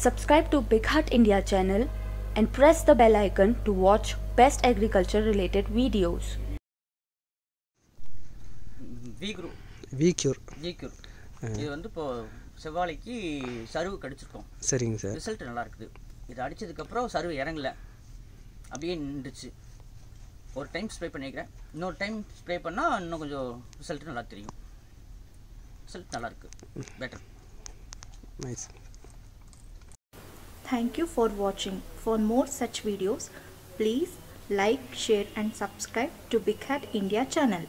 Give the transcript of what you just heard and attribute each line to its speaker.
Speaker 1: Subscribe to Big Heart India channel and press the bell icon to watch best agriculture related videos.
Speaker 2: V group
Speaker 3: V cure
Speaker 2: G group இது வந்து இப்போ செவ்வாழைக்கு சருவு கடிச்சிருக்கோம்.
Speaker 3: சரிங்க sir.
Speaker 2: Result நல்லா இருக்குது இது அடிச்சதுக்கப்புறம் சருவு இறங்கல. அப்படியே நின்றுச்சு. ஒரு டைம் ஸ்ப்ரே பண்ணிக்கிறேன். இன்னொரு டைம் ஸ்ப்ரே பண்ணால் இன்னும் கொஞ்சம் ரிசல்ட் நல்லா தெரியும். ரிசல்ட் நல்லா இருக்கு better
Speaker 3: nice
Speaker 4: Thank you for watching. For more such videos, please like, share and subscribe to Big Hat India channel.